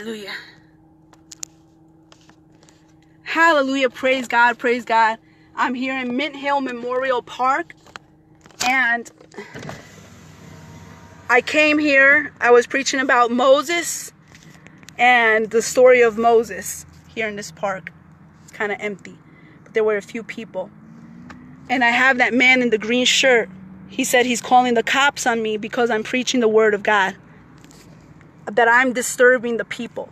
Hallelujah. Hallelujah. Praise God. Praise God. I'm here in Mint Hill Memorial Park and I came here. I was preaching about Moses and the story of Moses here in this park. It's kind of empty, but there were a few people. And I have that man in the green shirt. He said he's calling the cops on me because I'm preaching the word of God. That I'm disturbing the people.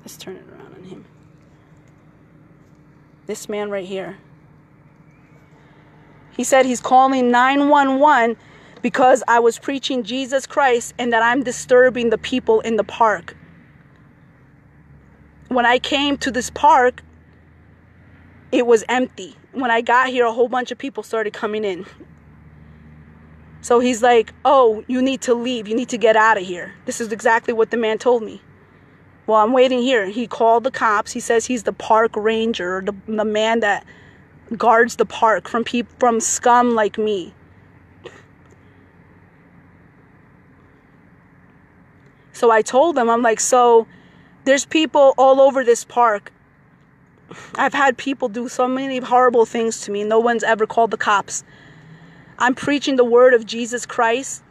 Let's turn it around on him. This man right here. He said he's calling 911 because I was preaching Jesus Christ and that I'm disturbing the people in the park. When I came to this park, it was empty. When I got here, a whole bunch of people started coming in. So he's like, Oh, you need to leave. You need to get out of here. This is exactly what the man told me. Well, I'm waiting here. He called the cops. He says he's the park ranger, the, the man that guards the park from people from scum like me. So I told them, I'm like, so there's people all over this park. I've had people do so many horrible things to me. No one's ever called the cops. I'm preaching the word of Jesus Christ.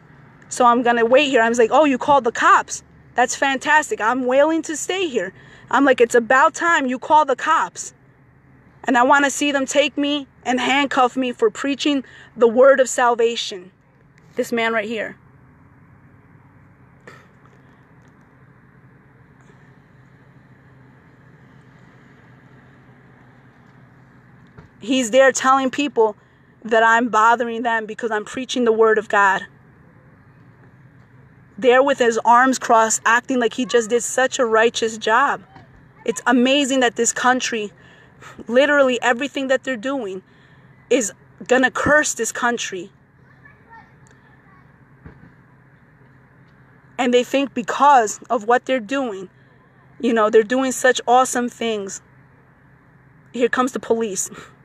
So I'm going to wait here. I was like, oh, you called the cops. That's fantastic. I'm willing to stay here. I'm like, it's about time you call the cops. And I want to see them take me and handcuff me for preaching the word of salvation. This man right here. He's there telling people that I'm bothering them because I'm preaching the word of God. There with his arms crossed, acting like he just did such a righteous job. It's amazing that this country, literally everything that they're doing, is gonna curse this country. And they think because of what they're doing, you know, they're doing such awesome things. Here comes the police.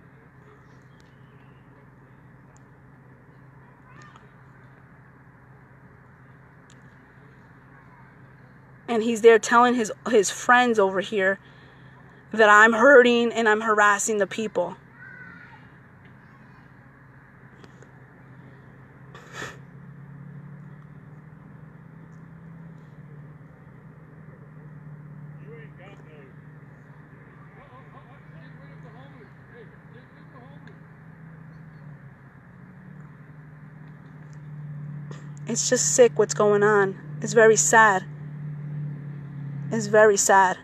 and he's there telling his his friends over here that I'm hurting and I'm harassing the people. It's just sick what's going on. It's very sad. It's very sad.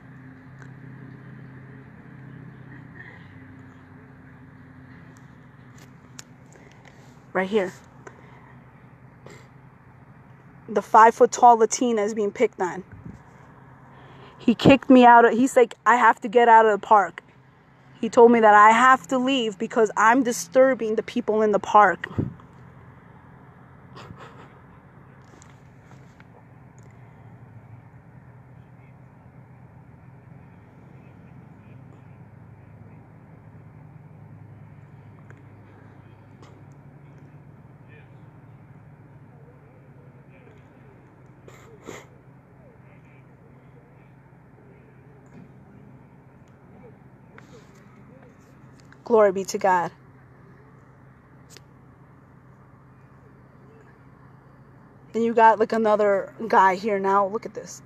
Right here. The five foot tall Latina is being picked on. He kicked me out. Of, he's like, I have to get out of the park. He told me that I have to leave because I'm disturbing the people in the park. Glory be to God. And you got like another guy here now. Look at this.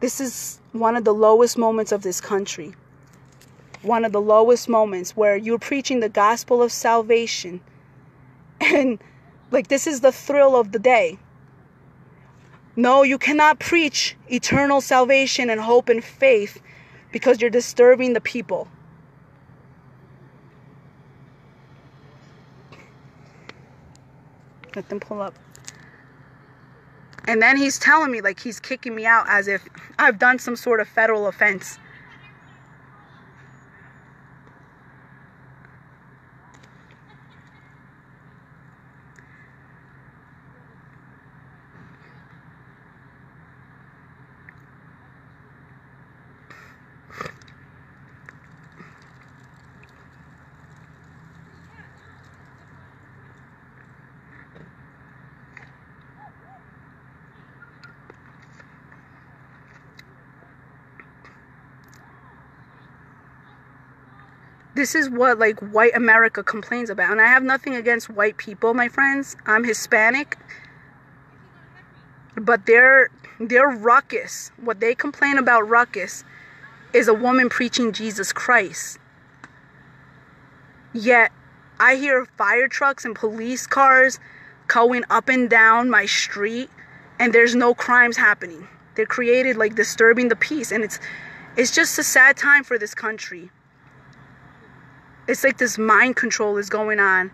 This is one of the lowest moments of this country. One of the lowest moments where you're preaching the gospel of salvation. And like this is the thrill of the day. No, you cannot preach eternal salvation and hope and faith because you're disturbing the people. Let them pull up. And then he's telling me, like, he's kicking me out as if I've done some sort of federal offense. This is what like white America complains about. And I have nothing against white people, my friends. I'm Hispanic. But they're they're ruckus. What they complain about ruckus is a woman preaching Jesus Christ. Yet I hear fire trucks and police cars going up and down my street and there's no crimes happening. They're created like disturbing the peace and it's it's just a sad time for this country. It's like this mind control is going on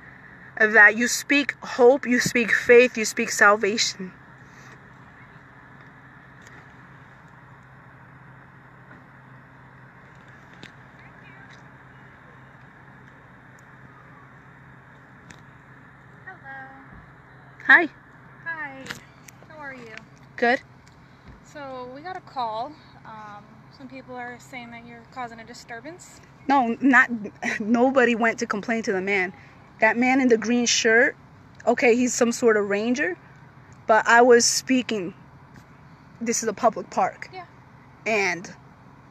that you speak hope, you speak faith, you speak salvation. Hello. Hi. Hi. How are you? Good. So we got a call. Um, some people are saying that you're causing a disturbance. No, not nobody went to complain to the man. That man in the green shirt, okay, he's some sort of ranger, but I was speaking. This is a public park. Yeah. And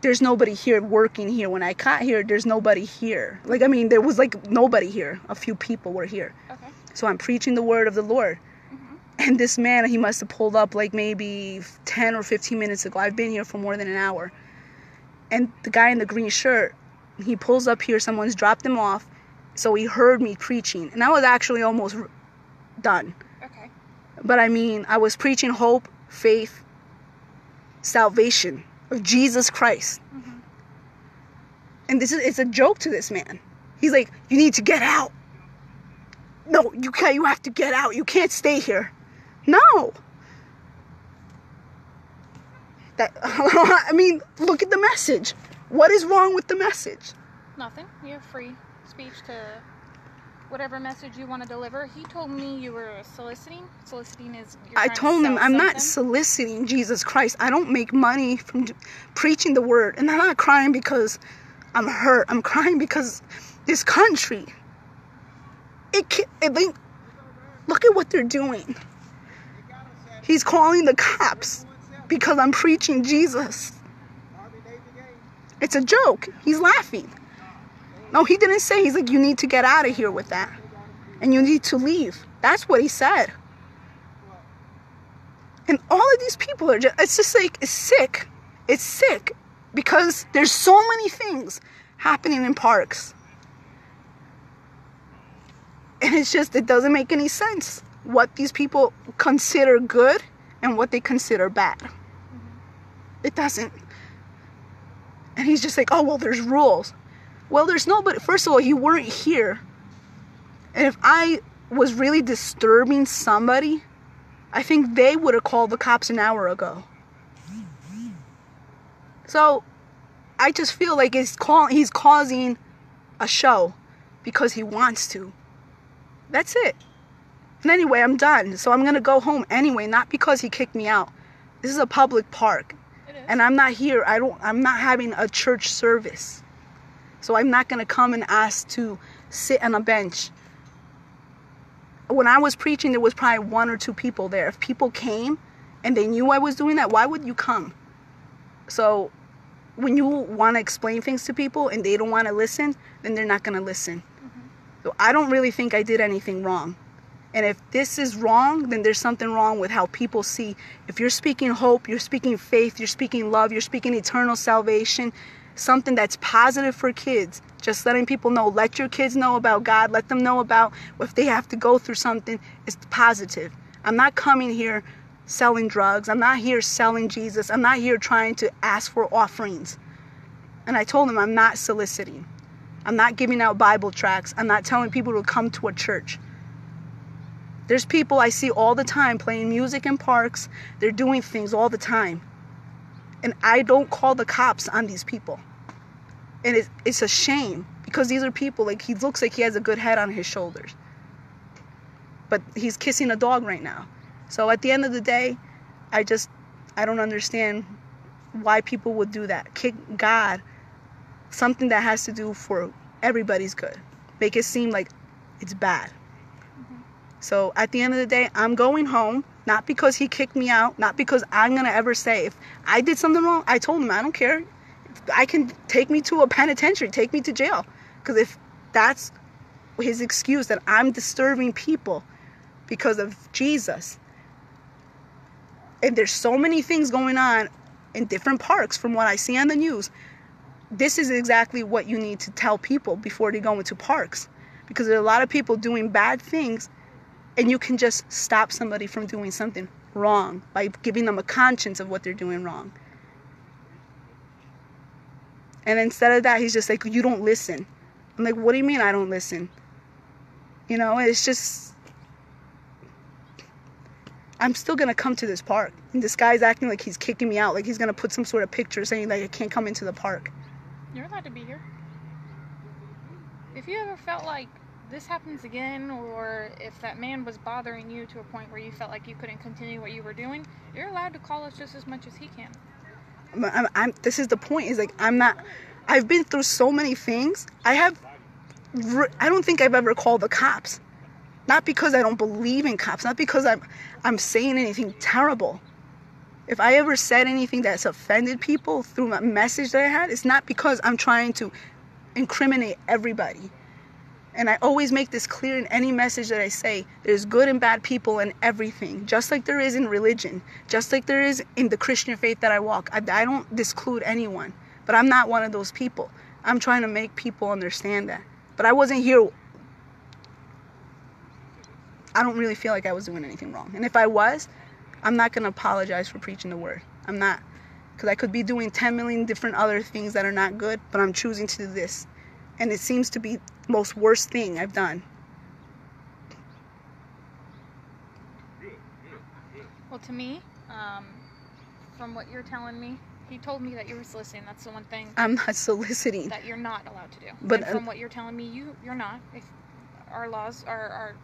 there's nobody here working here. When I got here, there's nobody here. Like I mean, there was like nobody here. A few people were here. Okay. So I'm preaching the word of the Lord. Mm-hmm. And this man, he must have pulled up like maybe 10 or 15 minutes ago. I've been here for more than an hour. And the guy in the green shirt, he pulls up here. Someone's dropped him off. So he heard me preaching. And I was actually almost r- done. Okay. But I mean, I was preaching hope, faith, salvation of Jesus Christ. Mhm. And this is it's a joke to this man. He's like, "You need to get out." No, you can't. You have to get out. You can't stay here. No. That I mean, look at the message. What is wrong with the message? Nothing. You have free speech to whatever message you want to deliver. He told me you were soliciting. Soliciting is. I trying to told him I'm not soliciting Jesus Christ. I don't make money from preaching the word. And I'm not crying because I'm hurt. I'm crying because this country it, ca- it look at what they're doing. He's calling the cops because I'm preaching Jesus. It's a joke. He's laughing. No, he didn't say. He's like, you need to get out of here with that. And you need to leave. That's what he said. And all of these people are just, it's just like, it's sick. It's sick because there's so many things happening in parks. And it's just, it doesn't make any sense what these people consider good and what they consider bad. It doesn't. And he's just like, oh, well, there's rules. Well, there's no, but first of all, you weren't here. And if I was really disturbing somebody, I think they would have called the cops an hour ago. So I just feel like it's call, he's causing a show because he wants to. That's it. And anyway, I'm done. So I'm going to go home anyway, not because he kicked me out. This is a public park. And I'm not here. I don't I'm not having a church service. So I'm not going to come and ask to sit on a bench. When I was preaching there was probably one or two people there. If people came and they knew I was doing that, why would you come? So when you want to explain things to people and they don't want to listen, then they're not going to listen. Mm-hmm. So I don't really think I did anything wrong. And if this is wrong, then there's something wrong with how people see. If you're speaking hope, you're speaking faith, you're speaking love, you're speaking eternal salvation, something that's positive for kids. Just letting people know, let your kids know about God, let them know about if they have to go through something, it's positive. I'm not coming here selling drugs. I'm not here selling Jesus. I'm not here trying to ask for offerings. And I told them I'm not soliciting. I'm not giving out Bible tracts. I'm not telling people to come to a church. There's people I see all the time playing music in parks. They're doing things all the time. And I don't call the cops on these people. And it's, it's a shame because these are people, like, he looks like he has a good head on his shoulders. But he's kissing a dog right now. So at the end of the day, I just, I don't understand why people would do that. Kick God, something that has to do for everybody's good. Make it seem like it's bad. So at the end of the day, I'm going home, not because he kicked me out, not because I'm going to ever say, if I did something wrong, I told him, I don't care. I can take me to a penitentiary, take me to jail. Because if that's his excuse that I'm disturbing people because of Jesus, and there's so many things going on in different parks from what I see on the news, this is exactly what you need to tell people before they go into parks. Because there are a lot of people doing bad things, and you can just stop somebody from doing something wrong by giving them a conscience of what they're doing wrong. And instead of that, he's just like, You don't listen. I'm like, What do you mean I don't listen? You know, it's just. I'm still gonna come to this park. And this guy's acting like he's kicking me out, like he's gonna put some sort of picture saying that I can't come into the park. You're allowed to be here. If you ever felt like this happens again, or if that man was bothering you to a point where you felt like you couldn't continue what you were doing, you're allowed to call us just as much as he can. I'm, I'm, this is the point is like i'm not i've been through so many things. I have i don't think i've ever called the cops. Not because i don't believe in cops not because i'm i'm saying anything terrible. If i ever said anything that's offended people through a message that i had it's not because i'm trying to incriminate everybody and I always make this clear in any message that I say. There's good and bad people in everything, just like there is in religion, just like there is in the Christian faith that I walk. I, I don't disclude anyone, but I'm not one of those people. I'm trying to make people understand that. But I wasn't here. I don't really feel like I was doing anything wrong. And if I was, I'm not going to apologize for preaching the word. I'm not. Because I could be doing 10 million different other things that are not good, but I'm choosing to do this and it seems to be most worst thing I've done. Well, to me, um, from what you're telling me, he told me that you were soliciting. That's the one thing I'm not soliciting. that you're not allowed to do. But, and from um, what you're telling me, you you're not. If our laws, our our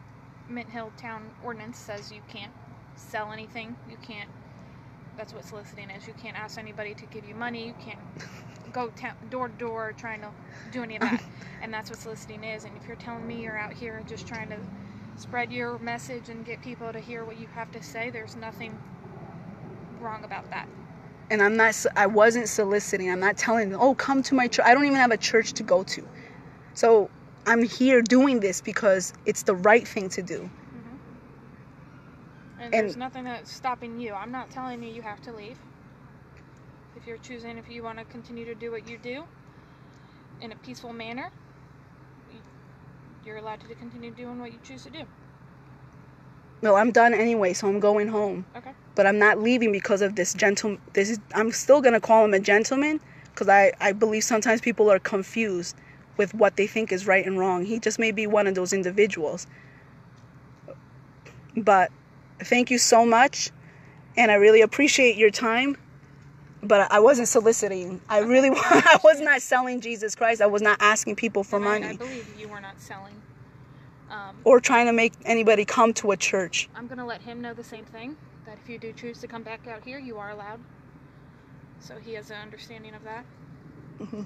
Mint Hill Town ordinance says you can't sell anything. You can't. That's what soliciting is. You can't ask anybody to give you money. You can't go door to door trying to do any of that. and that's what soliciting is. And if you're telling me you're out here just trying to spread your message and get people to hear what you have to say, there's nothing wrong about that. And I'm not. I wasn't soliciting. I'm not telling them, oh, come to my church. I don't even have a church to go to. So I'm here doing this because it's the right thing to do. And, And- there's nothing that's stopping you. I'm not telling you you have to leave. If you're choosing, if you want to continue to do what you do in a peaceful manner, you're allowed to continue doing what you choose to do. No, I'm done anyway, so I'm going home. Okay. But I'm not leaving because of this gentle. This is. I'm still gonna call him a gentleman because I I believe sometimes people are confused with what they think is right and wrong. He just may be one of those individuals. But thank you so much, and I really appreciate your time. But I wasn't soliciting. I really, I was not selling Jesus Christ. I was not asking people for And I- I, believe you were not selling. Um, or trying to make anybody come to a church. I'm going to let him know the same thing that if you do choose to come back out here, you are allowed. So he has an understanding of that. Mhm.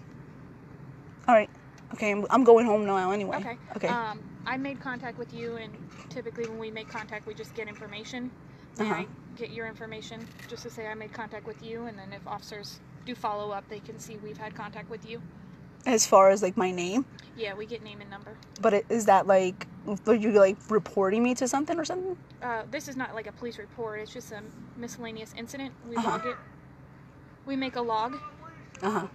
All right. Okay, I'm, I'm going home now anyway. Okay. Okay. Um, I made contact with you, and typically when we make contact, we just get information. And Uh-huh. I get your information just to say I made contact with you, and then if officers do follow up, they can see we've had contact with you. as far as like my name, Yeah, we get name and number. but it, is that like are you like reporting me to something or something? Uh, this is not like a police report. It's just a miscellaneous incident. We Uh-huh. log it. We make a log. Uh huh.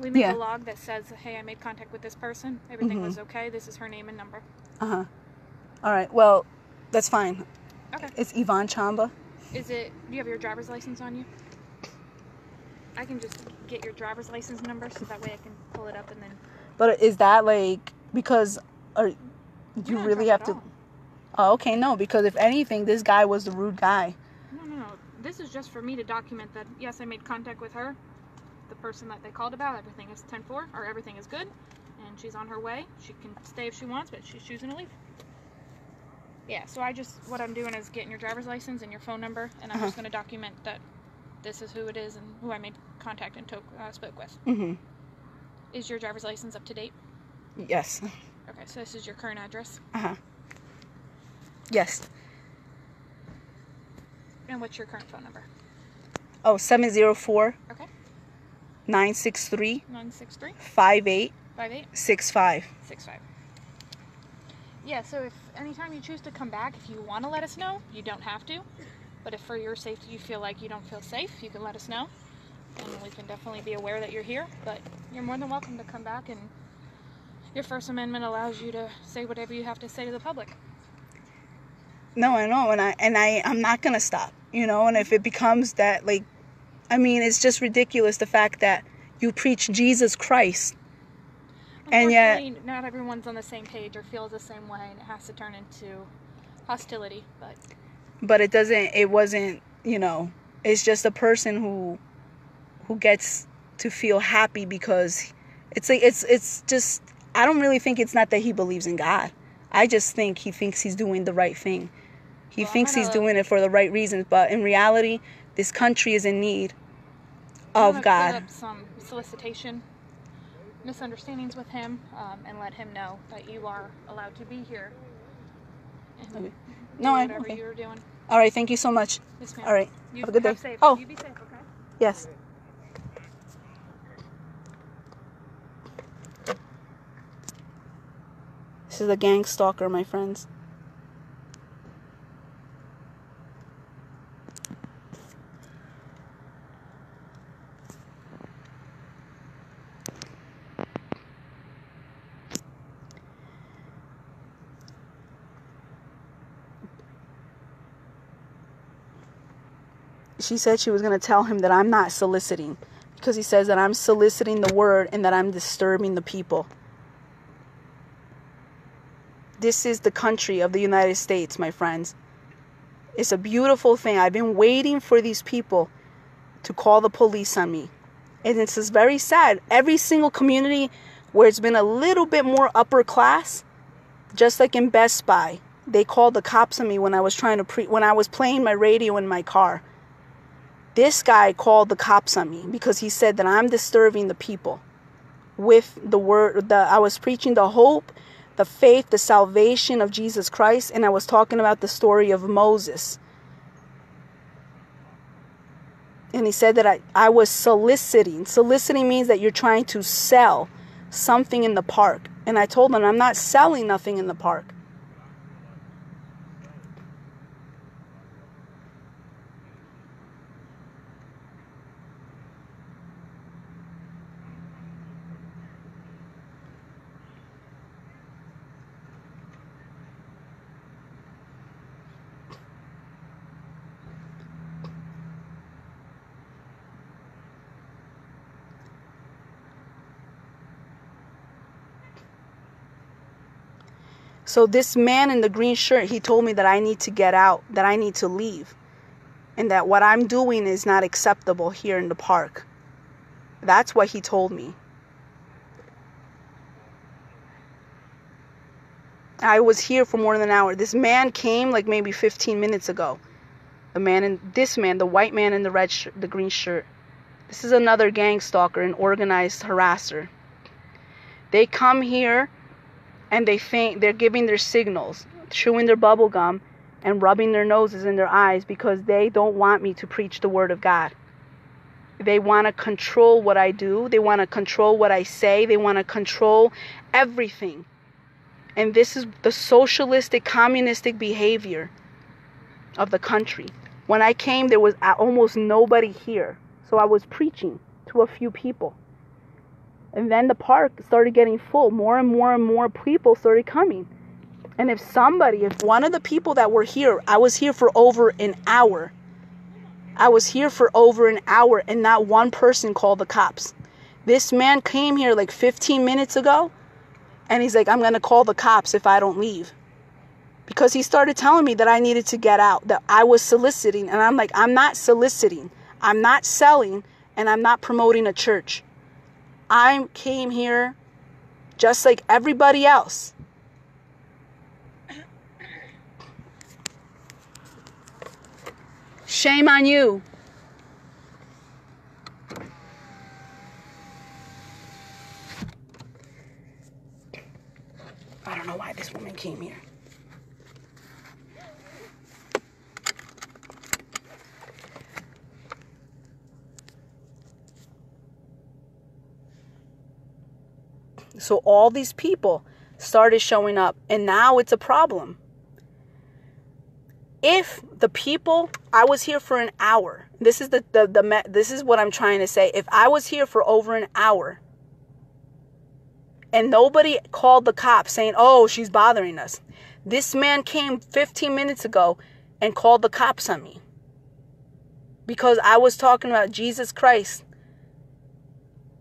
We make Yeah. a log that says, "Hey, I made contact with this person. Everything Mhm. was okay. This is her name and number." Uh huh. All right. Well, that's fine. Okay. It's Yvonne Chamba. Is it? Do you have your driver's license on you? I can just get your driver's license number so that way I can pull it up and then. But is that like because are you really have to? Oh, okay. No, because if anything, this guy was the rude guy. No, no, no. This is just for me to document that yes, I made contact with her, the person that they called about. Everything is 10-4, or everything is good, and she's on her way. She can stay if she wants, but she's choosing to leave. Yeah. So I just what I'm doing is getting your driver's license and your phone number, and I'm Uh-huh. just going to document that this is who it is and who I made contact and to- uh, spoke with. Mm-hmm. Is your driver's license up to date? Yes. Okay, so this is your current address. Uh huh. Yes. And what's your current phone number? Oh, 704 Okay. 963 963 58 Five eight. six five. Six five. Yeah, so if anytime you choose to come back, if you want to let us know, you don't have to. But if for your safety you feel like you don't feel safe, you can let us know. And we can definitely be aware that you're here. But you're more than welcome to come back and your First Amendment allows you to say whatever you have to say to the public. No, I know, and I and I I'm not gonna stop. You know, and if it becomes that, like, I mean, it's just ridiculous the fact that you preach Jesus Christ, and yet not everyone's on the same page or feels the same way, and it has to turn into hostility. But but it doesn't. It wasn't. You know, it's just a person who who gets to feel happy because it's like it's it's just. I don't really think it's not that he believes in God. I just think he thinks he's doing the right thing. He Well, thinks he's doing it for the right reasons, but in reality, this country is in need of God. Some solicitation, misunderstandings with him, um, and let him know that you are allowed to be here. Okay. No, I whatever okay. you're doing. All right, thank you so much. Yes. All right, You have a good day. Safe. Oh. you be safe. Okay. Yes. This is a gang stalker, my friends. She said she was going to tell him that I'm not soliciting because he says that I'm soliciting the word and that I'm disturbing the people. This is the country of the United States, my friends. It's a beautiful thing. I've been waiting for these people to call the police on me. And this is very sad. Every single community where it's been a little bit more upper class, just like in Best Buy, they called the cops on me when I was trying to pre when I was playing my radio in my car. This guy called the cops on me because he said that I'm disturbing the people with the word that I was preaching the hope, the faith, the salvation of Jesus Christ and I was talking about the story of Moses. And he said that I, I was soliciting. Soliciting means that you're trying to sell something in the park. And I told him I'm not selling nothing in the park. So this man in the green shirt, he told me that I need to get out, that I need to leave, and that what I'm doing is not acceptable here in the park. That's what he told me. I was here for more than an hour. This man came like maybe 15 minutes ago. The man in this man, the white man in the red shirt, the green shirt. This is another gang stalker, an organized harasser. They come here and they think they're giving their signals, chewing their bubble gum and rubbing their noses in their eyes because they don't want me to preach the word of God. They want to control what I do, they want to control what I say, they want to control everything. And this is the socialistic, communistic behavior of the country. When I came, there was almost nobody here. So I was preaching to a few people. And then the park started getting full. More and more and more people started coming. And if somebody, if one of the people that were here, I was here for over an hour. I was here for over an hour and not one person called the cops. This man came here like 15 minutes ago and he's like, I'm going to call the cops if I don't leave. Because he started telling me that I needed to get out, that I was soliciting. And I'm like, I'm not soliciting, I'm not selling, and I'm not promoting a church. I came here just like everybody else. Shame on you. I don't know why this woman came here. So all these people started showing up, and now it's a problem. If the people, I was here for an hour. This is the, the, the this is what I'm trying to say. If I was here for over an hour and nobody called the cops saying, "Oh, she's bothering us." This man came 15 minutes ago and called the cops on me because I was talking about Jesus Christ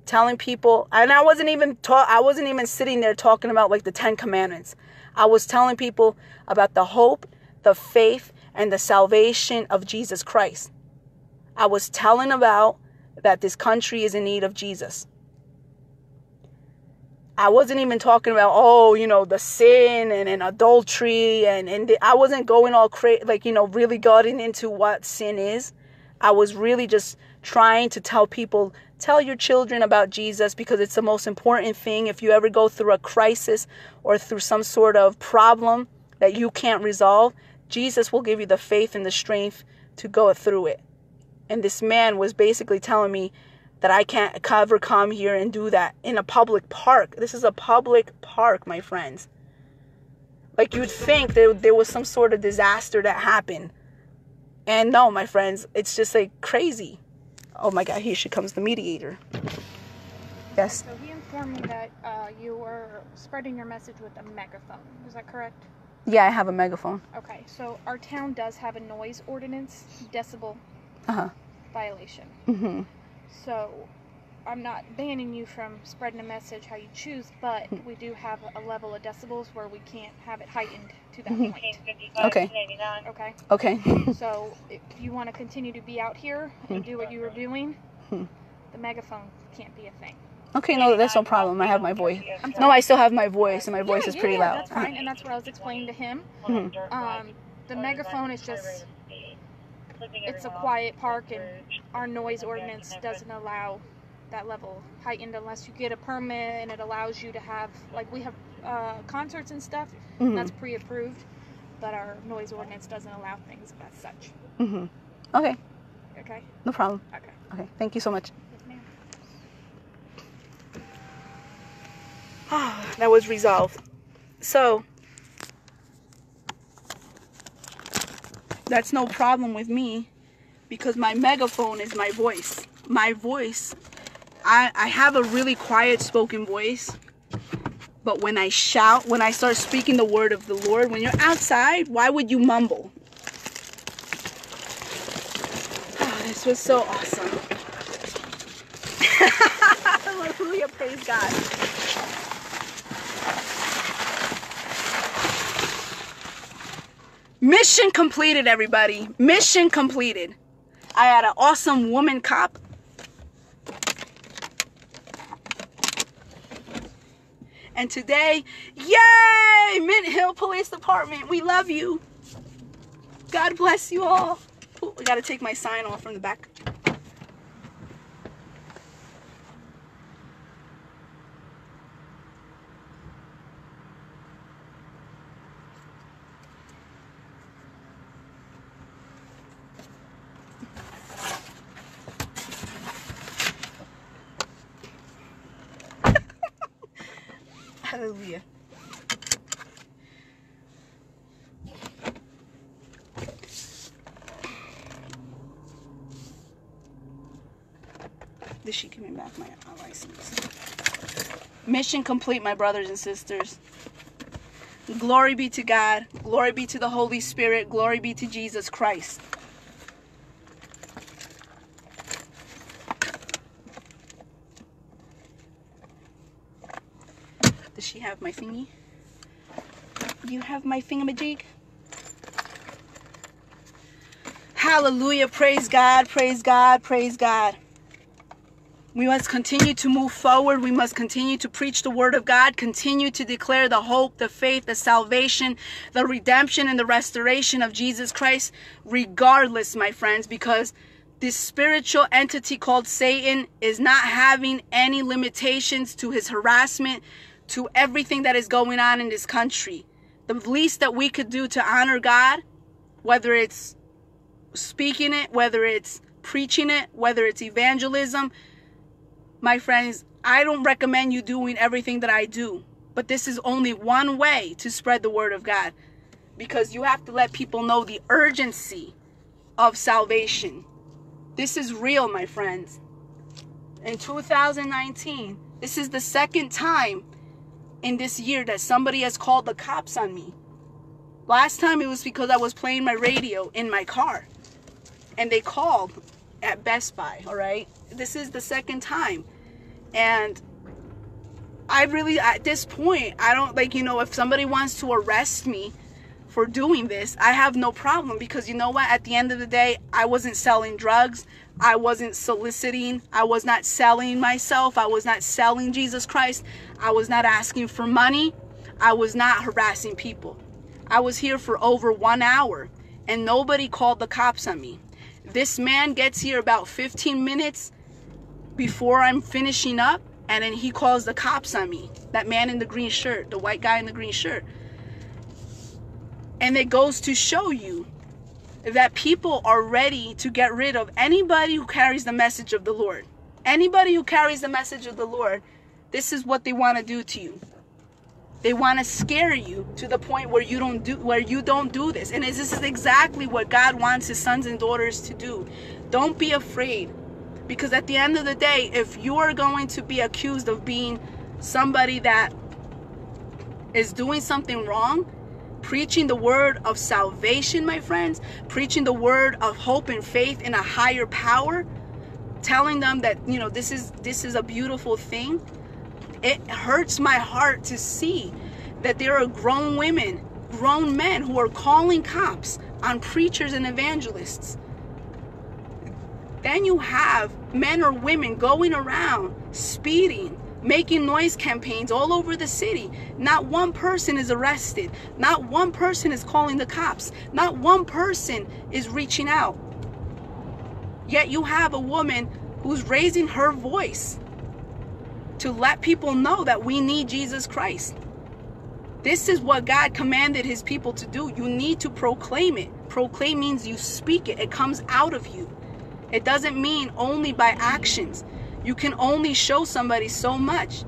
telling people and I wasn't even ta- I wasn't even sitting there talking about like the 10 commandments. I was telling people about the hope, the faith and the salvation of Jesus Christ. I was telling about that this country is in need of Jesus. I wasn't even talking about oh you know the sin and, and adultery and and the, I wasn't going all crazy like you know really getting into what sin is. I was really just trying to tell people tell your children about Jesus because it's the most important thing. If you ever go through a crisis or through some sort of problem that you can't resolve, Jesus will give you the faith and the strength to go through it. And this man was basically telling me that I can't ever come here and do that in a public park. This is a public park, my friends. Like you'd think that there was some sort of disaster that happened. And no, my friends, it's just like crazy. Oh my God, here she comes, the mediator. Yes. So he informed me that uh, you were spreading your message with a megaphone. Is that correct? Yeah, I have a megaphone. Okay, so our town does have a noise ordinance decibel Uh-huh. violation. Mm-hmm. So I'm not banning you from spreading a message how you choose, but Hmm. we do have a level of decibels where we can't have it heightened to that Mhm. point. Okay. Okay. Okay. So if you want to continue to be out here and do what you were doing, Hmm. the megaphone can't be a thing. okay, no, that's no problem. I have my voice. No. I still have my voice, and my voice yeah, is pretty yeah, loud. That's fine, and that's what I was explaining to him. Um, the megaphone is just it's a quiet park, and our noise ordinance doesn't allow that level heightened unless you get a permit, and it allows you to have like we have uh, concerts and stuff. Mhm. That's pre-approved, but our noise ordinance doesn't allow things as such. Mm-hmm. Okay, Okay. no problem. Okay. Okay, thank you so much. Yes, ma'am. that was resolved. So that's no problem with me because my megaphone is my voice. My voice, I, I have a really quiet spoken voice. But when I shout, when I start speaking the word of the Lord, when you're outside, why would you mumble? Oh, this was so awesome. Hallelujah, praise God. Mission completed, everybody. Mission completed. I had an awesome woman cop. And today, yay! Mint Hill Police Department, we love you. God bless you all. Ooh, I gotta take my sign off from the back. Hallelujah. This she give me back my uh, license. Mission complete, my brothers and sisters. Glory be to God. Glory be to the Holy Spirit. Glory be to Jesus Christ. Does she have my thingy? You have my thingamajig? Hallelujah. Praise God. Praise God. Praise God. We must continue to move forward. We must continue to preach the word of God, continue to declare the hope, the faith, the salvation, the redemption, and the restoration of Jesus Christ, regardless, my friends, because this spiritual entity called Satan is not having any limitations to his harassment, to everything that is going on in this country. The least that we could do to honor God, whether it's speaking it, whether it's preaching it, whether it's evangelism, my friends, I don't recommend you doing everything that I do, but this is only one way to spread the word of God because you have to let people know the urgency of salvation. This is real, my friends. In 2019, this is the second time in this year that somebody has called the cops on me. Last time it was because I was playing my radio in my car. And they called at Best Buy, all right? This is the second time. And I really, at this point, I don't like, you know, if somebody wants to arrest me for doing this, I have no problem because you know what? At the end of the day, I wasn't selling drugs. I wasn't soliciting. I was not selling myself. I was not selling Jesus Christ. I was not asking for money. I was not harassing people. I was here for over one hour and nobody called the cops on me. This man gets here about 15 minutes before I'm finishing up and then he calls the cops on me. That man in the green shirt, the white guy in the green shirt. And it goes to show you that people are ready to get rid of anybody who carries the message of the Lord. Anybody who carries the message of the Lord, this is what they want to do to you. They want to scare you to the point where you don't do where you don't do this. And this is exactly what God wants his sons and daughters to do. Don't be afraid. Because at the end of the day, if you are going to be accused of being somebody that is doing something wrong, preaching the word of salvation, my friends, preaching the word of hope and faith in a higher power, telling them that, you know, this is this is a beautiful thing. It hurts my heart to see that there are grown women, grown men who are calling cops on preachers and evangelists. Then you have men or women going around speeding, making noise campaigns all over the city. Not one person is arrested. Not one person is calling the cops. Not one person is reaching out. Yet you have a woman who's raising her voice to let people know that we need Jesus Christ. This is what God commanded his people to do. You need to proclaim it. Proclaim means you speak it, it comes out of you. It doesn't mean only by actions. You can only show somebody so much.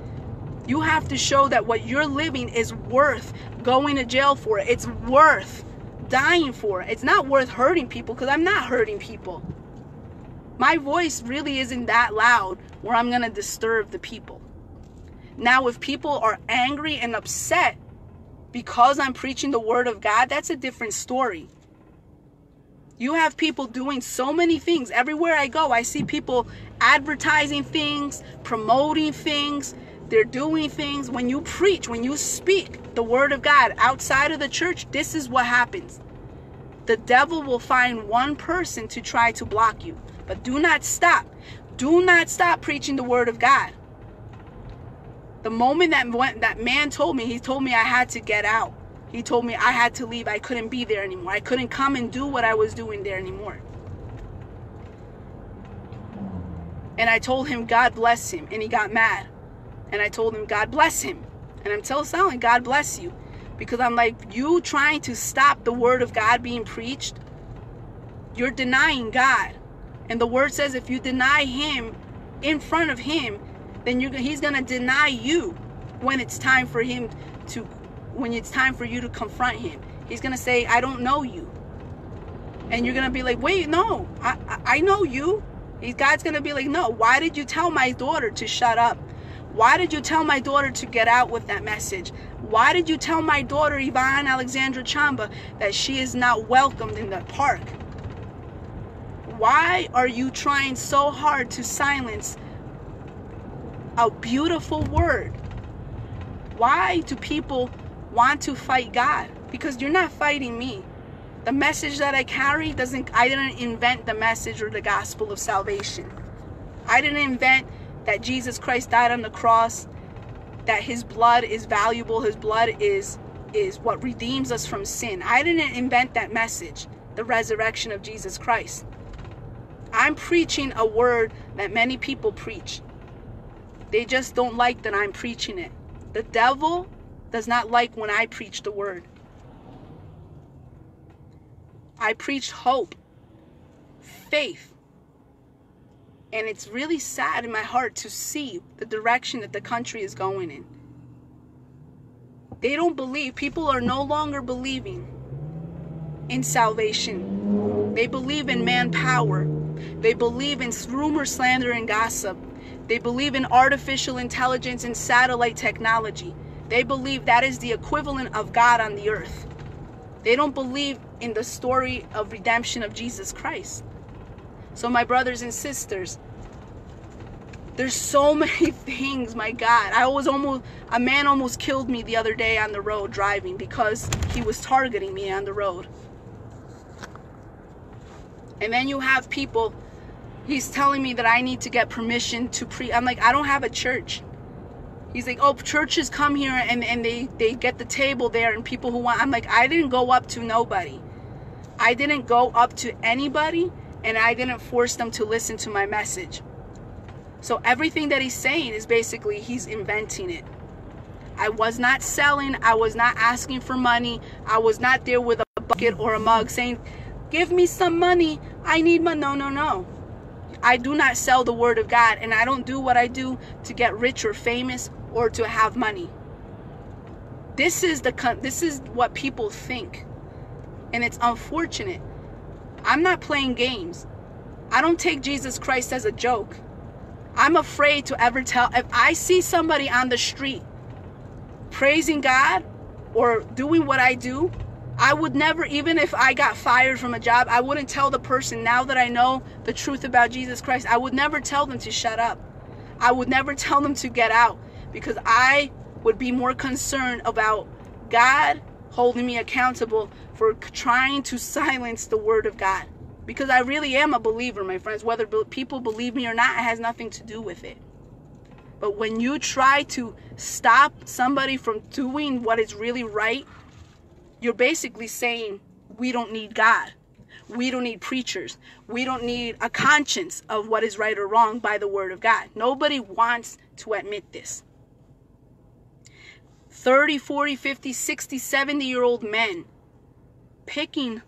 You have to show that what you're living is worth going to jail for. It's worth dying for. It's not worth hurting people because I'm not hurting people. My voice really isn't that loud where I'm going to disturb the people. Now, if people are angry and upset because I'm preaching the word of God, that's a different story. You have people doing so many things. Everywhere I go, I see people advertising things, promoting things. They're doing things. When you preach, when you speak the word of God outside of the church, this is what happens. The devil will find one person to try to block you. But do not stop. Do not stop preaching the word of God. The moment that that man told me, he told me I had to get out. He told me I had to leave. I couldn't be there anymore. I couldn't come and do what I was doing there anymore. And I told him, God bless him. And he got mad. And I told him, God bless him. And I'm still telling God bless you. Because I'm like, you trying to stop the word of God being preached, you're denying God. And the word says if you deny him in front of him, then you're, he's going to deny you when it's time for him to when it's time for you to confront him. He's going to say, I don't know you. And you're going to be like, wait, no, I, I know you. God's going to be like, no, why did you tell my daughter to shut up? Why did you tell my daughter to get out with that message? Why did you tell my daughter, Yvonne Alexandra Chamba, that she is not welcomed in the park? Why are you trying so hard to silence a beautiful word? Why do people want to fight God because you're not fighting me. The message that I carry doesn't, I didn't invent the message or the gospel of salvation. I didn't invent that Jesus Christ died on the cross, that his blood is valuable, his blood is is what redeems us from sin. I didn't invent that message, the resurrection of Jesus Christ. I'm preaching a word that many people preach. They just don't like that I'm preaching it. The devil does not like when I preach the word. I preach hope, faith, And it's really sad in my heart to see the direction that the country is going in. They don't believe, people are no longer believing in salvation. They believe in manpower. They believe in rumor, slander, and gossip. They believe in artificial intelligence and satellite technology. They believe that is the equivalent of God on the earth. They don't believe in the story of redemption of Jesus Christ. So, my brothers and sisters, there's so many things, my God. I was almost, a man almost killed me the other day on the road driving because he was targeting me on the road. And then you have people, he's telling me that I need to get permission to pre, I'm like, I don't have a church. He's like, oh, churches come here and, and they, they get the table there and people who want, I'm like, I didn't go up to nobody. I didn't go up to anybody and I didn't force them to listen to my message. So everything that he's saying is basically he's inventing it. I was not selling, I was not asking for money, I was not there with a bucket or a mug saying, Give me some money, I need money. No, no, no. I do not sell the word of God, and I don't do what I do to get rich or famous or to have money. This is the this is what people think. And it's unfortunate. I'm not playing games. I don't take Jesus Christ as a joke. I'm afraid to ever tell if I see somebody on the street praising God or doing what I do, I would never, even if I got fired from a job, I wouldn't tell the person now that I know the truth about Jesus Christ, I would never tell them to shut up. I would never tell them to get out because I would be more concerned about God holding me accountable for trying to silence the word of God. Because I really am a believer, my friends. Whether people believe me or not, it has nothing to do with it. But when you try to stop somebody from doing what is really right, you're basically saying, we don't need God. We don't need preachers. We don't need a conscience of what is right or wrong by the word of God. Nobody wants to admit this. 30, 40, 50, 60, 70 year old men picking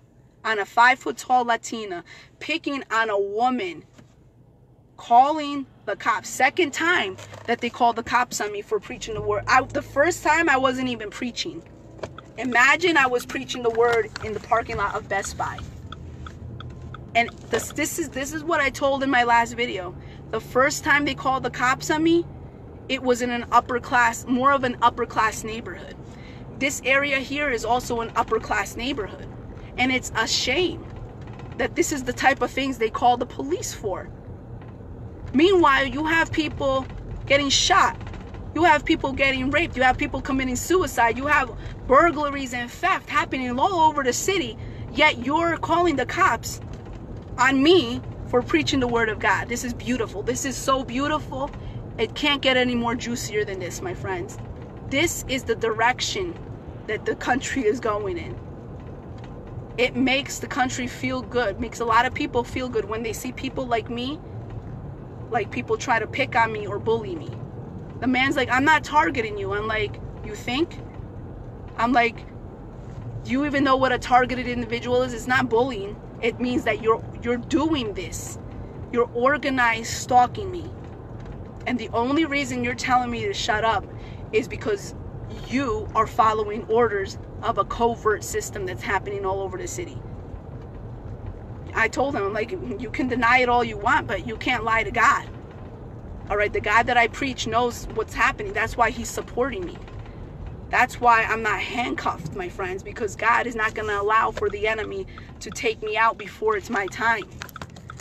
on a five foot tall Latina, picking on a woman, calling the cops. Second time that they called the cops on me for preaching the word. I, the first time I wasn't even preaching. Imagine I was preaching the word in the parking lot of Best Buy. And this, this is this is what I told in my last video. The first time they called the cops on me, it was in an upper class, more of an upper class neighborhood. This area here is also an upper class neighborhood. And it's a shame that this is the type of things they call the police for. Meanwhile, you have people getting shot. You have people getting raped. You have people committing suicide. You have burglaries and theft happening all over the city. Yet you're calling the cops on me for preaching the word of God. This is beautiful. This is so beautiful. It can't get any more juicier than this, my friends. This is the direction that the country is going in. It makes the country feel good, makes a lot of people feel good when they see people like me, like people try to pick on me or bully me. The man's like, I'm not targeting you. I'm like, you think? I'm like, do you even know what a targeted individual is? It's not bullying. It means that you're you're doing this. You're organized stalking me. And the only reason you're telling me to shut up is because you are following orders of a covert system that's happening all over the city. I told him, I'm like, you can deny it all you want, but you can't lie to God. All right, the God that I preach knows what's happening. That's why he's supporting me. That's why I'm not handcuffed, my friends, because God is not going to allow for the enemy to take me out before it's my time.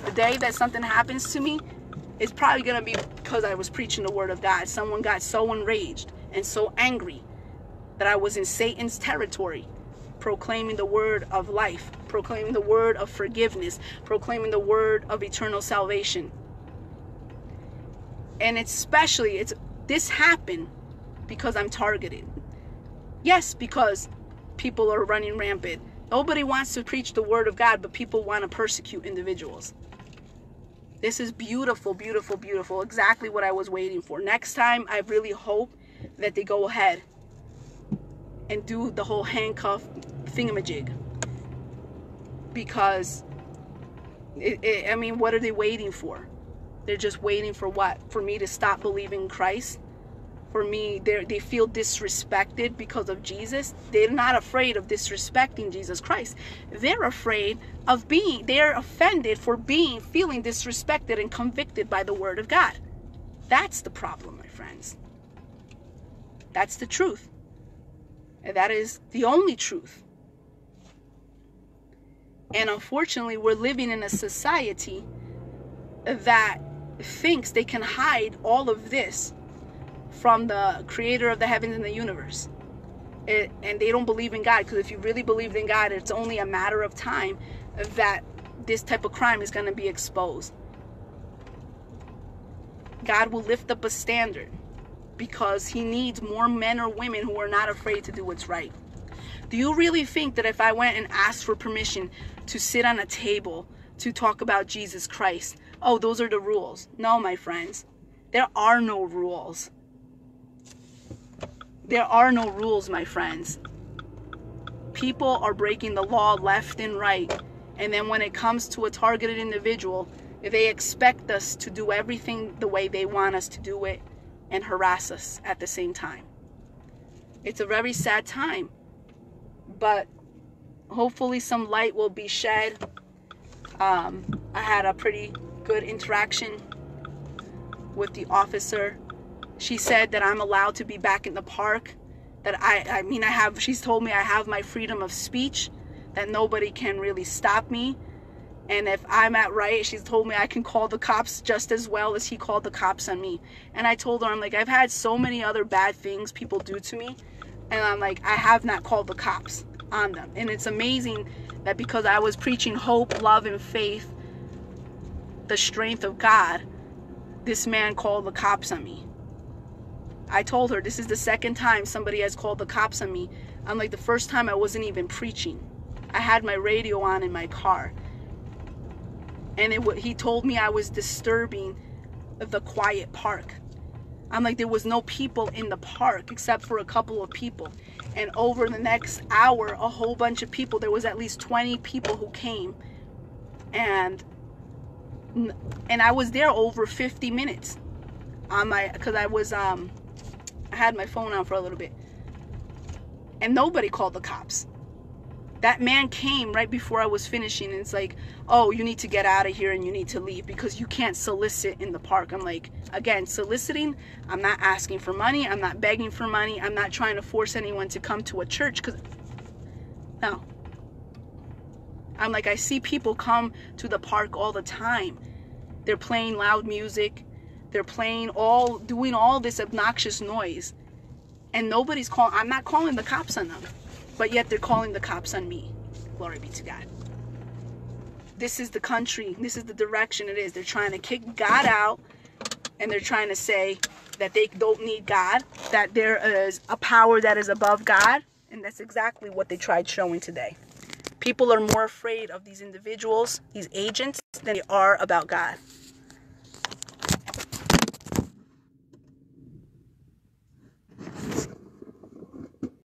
The day that something happens to me, it's probably going to be because I was preaching the word of God. Someone got so enraged and so angry that I was in Satan's territory, proclaiming the word of life, proclaiming the word of forgiveness, proclaiming the word of eternal salvation. And especially it's this happened because I'm targeted. Yes, because people are running rampant. Nobody wants to preach the word of God, but people want to persecute individuals. This is beautiful, beautiful, beautiful. Exactly what I was waiting for. Next time, I really hope that they go ahead and do the whole handcuff thingamajig. Because, it, it, I mean, what are they waiting for? They're just waiting for what? For me to stop believing Christ? For me, they they feel disrespected because of Jesus. They're not afraid of disrespecting Jesus Christ. They're afraid of being, they're offended for being, feeling disrespected and convicted by the Word of God. That's the problem, my friends. That's the truth. And that is the only truth. And unfortunately, we're living in a society that thinks they can hide all of this from the creator of the heavens and the universe. It, and they don't believe in God because if you really believed in God, it's only a matter of time that this type of crime is going to be exposed. God will lift up a standard because he needs more men or women who are not afraid to do what's right. Do you really think that if I went and asked for permission to sit on a table to talk about Jesus Christ, oh, those are the rules? No, my friends. There are no rules. There are no rules, my friends. People are breaking the law left and right. And then when it comes to a targeted individual, they expect us to do everything the way they want us to do it and harass us at the same time. It's a very sad time, but hopefully some light will be shed. Um, I had a pretty good interaction with the officer. She said that I'm allowed to be back in the park. That I, I mean, I have, she's told me I have my freedom of speech, that nobody can really stop me and if I'm at right, she's told me I can call the cops just as well as he called the cops on me. And I told her, I'm like, I've had so many other bad things people do to me. And I'm like, I have not called the cops on them. And it's amazing that because I was preaching hope, love, and faith, the strength of God, this man called the cops on me. I told her this is the second time somebody has called the cops on me. I'm like, the first time I wasn't even preaching. I had my radio on in my car and it he told me I was disturbing the quiet park. I'm like there was no people in the park except for a couple of people. And over the next hour, a whole bunch of people, there was at least 20 people who came. And and I was there over 50 minutes on my cuz I was um I had my phone on for a little bit. And nobody called the cops that man came right before I was finishing and it's like, oh, you need to get out of here and you need to leave because you can't solicit in the park. I'm like, again, soliciting, I'm not asking for money. I'm not begging for money. I'm not trying to force anyone to come to a church because, no. I'm like, I see people come to the park all the time. They're playing loud music. They're playing all, doing all this obnoxious noise. And nobody's calling, I'm not calling the cops on them but yet they're calling the cops on me. Glory be to God. This is the country, this is the direction it is. They're trying to kick God out and they're trying to say that they don't need God, that there is a power that is above God, and that's exactly what they tried showing today. People are more afraid of these individuals, these agents, than they are about God.